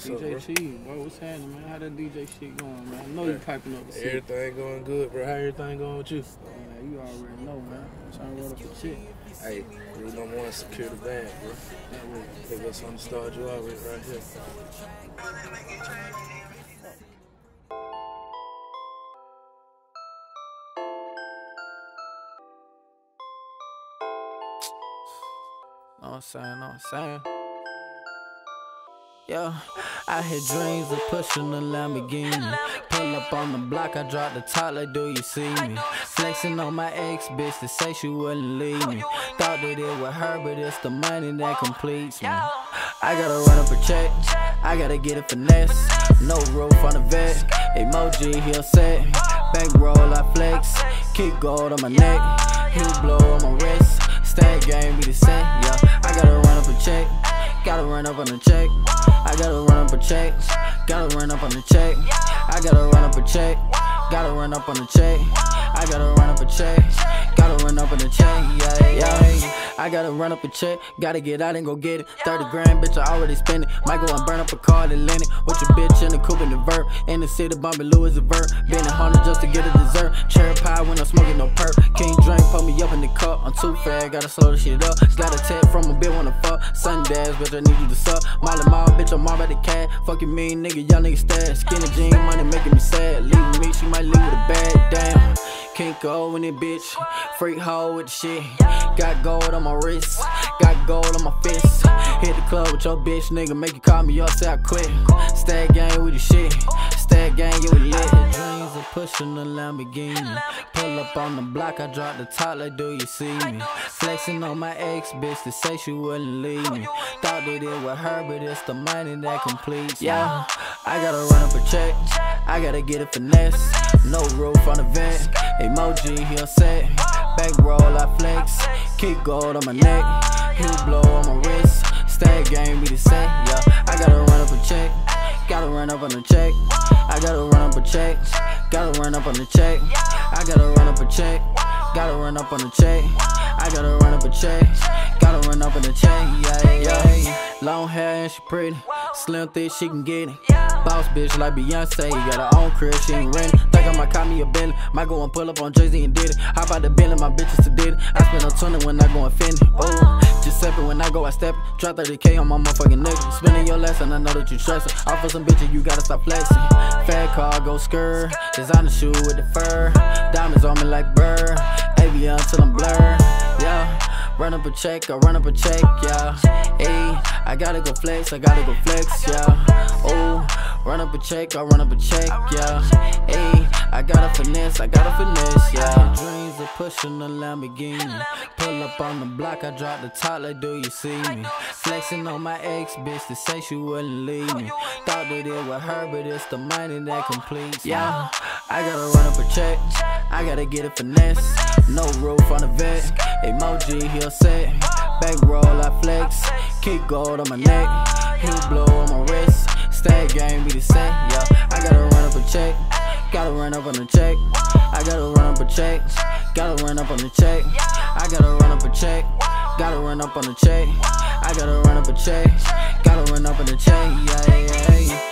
What's up, DJ bro? Bro, what's happening, man? How that DJ shit going, man? I know you piping up the shit. Everything going good, bro. How everything going with you? Oh, man, you already know, man. I'm Trying to run up a chick. Hey, rule number one, secure the bag, bro. That way. Pick up something to start you out with right here. Know what I'm saying, know what I'm saying. Yeah, I had dreams of pushing a Lamborghini. Pull up on the block, I drop the top, like, do you see me? Flexing on my ex bitch to say she wouldn't leave me. Thought that it was her, but it's the money that completes me. I gotta run up a check, I gotta get a finesse. No roof on the vet, emoji, he'll set. Bankroll, I flex, keep gold on my neck. He'll blow on my wrist, stat game be the same, yeah. Gotta run up on the check. I gotta run up a check, gotta run up on the check. I gotta run up a check, gotta run up on the check. I gotta run up a check, gotta run up on the check, yeah, yeah. I gotta run up a check, gotta get out and go get it. 30 grand, bitch, I already spent it. Might go and burn up a car to lend it. With your bitch in the coupe in the vert. In the city, bumping Lil Uzi Vert. Been a hundred just to get a dessert. Cherry pie when I'm smoking no perk. King drink, put me up in the cup. I'm too fat, gotta slow the shit up. Got a tap from a bitch wanna fuck. Sundays, bitch, I need you to suck. Maaly Maal, bitch, I'm the cat. Fuck you mean, nigga, y'all niggas stab. Skinny jean, money making me sad. Leaving me, she might leave with a damn. Go in it, bitch. Freak hoe with the shit. Got gold on my wrist. Got gold on my fist. Hit the club with your bitch, nigga. Make you call me up, say I quit. Stag gang with the shit. Stag gang, get with lit. Dreams of pushing a Lamborghini. Pull up on the block, I drop the top, like, do you see me? Flexing on my ex bitch to say she wouldn't leave me. Thought that it was her, but it's the money that completes. Yeah, I gotta run up a check. I gotta get a finesse. No roof on the vent. Emoji, he'll set. Bankroll, I flex. Keep gold on my neck. He'll blow on my wrist. Stag game be the same. Yeah, I gotta run up a check. Gotta run up on the check. I gotta run up a check. Gotta run up on the check. I gotta run up a check. Gotta run up on the check. I gotta run up a check. Gotta run up on the check. Yeah, yeah. Long hair and she pretty. Slim thick, she can get it. Boss bitch like Beyonce. Got her own crib, she ain't renting. Think I might call me a Bentley. Might go and pull up on Jay Z and did it. Hop out the Bentley, my bitches to did it. I spend a 20 when I go and fend it. Oh, just steppin' when I go, I step it. Drop 30k on my motherfucking nigga. Spending your lesson, I know that you trust it. Off of some bitches, you gotta stop flexing. Fat car, go skirt. Designer shoe with the fur. Diamonds on me like burr. Avion till I'm blurred. Yeah. Run up a check, I run up a check, yeah. Ayy, I gotta go flex, I gotta go flex, yeah. Oh, run up a check, I run up a check, yeah. Ayy, I got a finesse, I got a finesse, yeah. Dreams of pushing a Lamborghini. Pull up on the block, I drop the top, like, do you see me? Flexing on my ex bitch to say she wouldn't leave me. Thought that it was her, but it's the money that completes, yeah. I gotta run up a check, I gotta get a finesse. No roof on the vet, emoji, he'll set. Bankroll, I flex, keep gold on my neck. He'll blow on my wrist, stag game be the same, yeah. I gotta run up a check, gotta run up on the check. I gotta run up a check, gotta run up on the check. I gotta run up a check, gotta run up on the check. I gotta run up a check, gotta run up on the check, yeah, yeah.